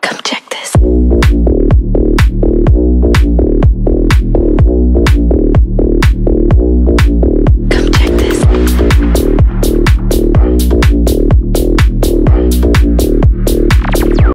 Come check